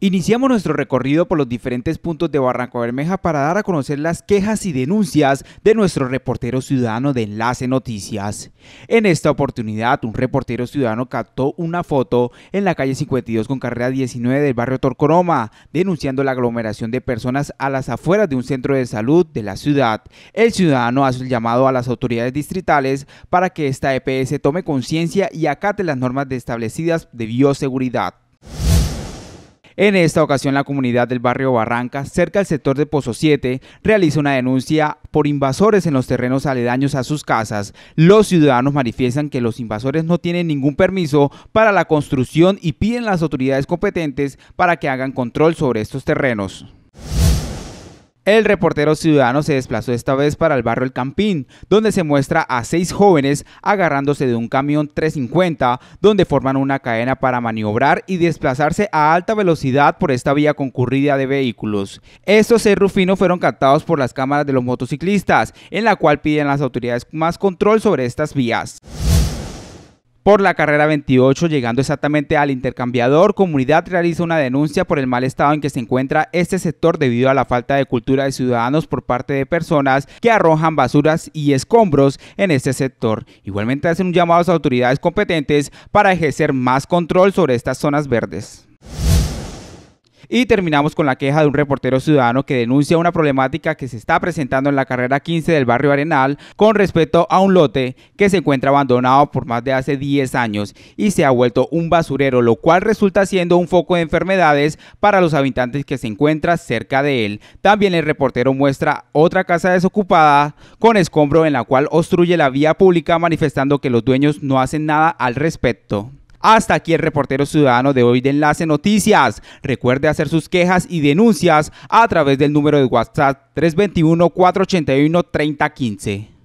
Iniciamos nuestro recorrido por los diferentes puntos de Barranco Bermeja para dar a conocer las quejas y denuncias de nuestro reportero ciudadano de Enlace Noticias. En esta oportunidad, un reportero ciudadano captó una foto en la calle 52 con carrera 19 del barrio Torcoroma, denunciando la aglomeración de personas a las afueras de un centro de salud de la ciudad. El ciudadano hace el llamado a las autoridades distritales para que esta EPS tome conciencia y acate las normas establecidas de bioseguridad. En esta ocasión, la comunidad del barrio Barranca, cerca del sector de Pozo 7, realiza una denuncia por invasores en los terrenos aledaños a sus casas. Los ciudadanos manifiestan que los invasores no tienen ningún permiso para la construcción y piden a las autoridades competentes para que hagan control sobre estos terrenos. El reportero ciudadano se desplazó esta vez para el barrio El Campín, donde se muestra a seis jóvenes agarrándose de un camión 350, donde forman una cadena para maniobrar y desplazarse a alta velocidad por esta vía concurrida de vehículos. Estos seis rufinos fueron captados por las cámaras de los motociclistas, en la cual piden a las autoridades más control sobre estas vías por la carrera 28, llegando exactamente al intercambiador, comunidad realiza una denuncia por el mal estado en que se encuentra este sector debido a la falta de cultura de ciudadanos por parte de personas que arrojan basuras y escombros en este sector. Igualmente hacen un llamado a las autoridades competentes para ejercer más control sobre estas zonas verdes. Y terminamos con la queja de un reportero ciudadano que denuncia una problemática que se está presentando en la carrera 15 del barrio Arenal con respecto a un lote que se encuentra abandonado por más de hace 10 años y se ha vuelto un basurero, lo cual resulta siendo un foco de enfermedades para los habitantes que se encuentran cerca de él. También el reportero muestra otra casa desocupada con escombro en la cual obstruye la vía pública manifestando que los dueños no hacen nada al respecto. Hasta aquí el reportero ciudadano de hoy de Enlace Noticias. Recuerde hacer sus quejas y denuncias a través del número de WhatsApp 321-481-3015.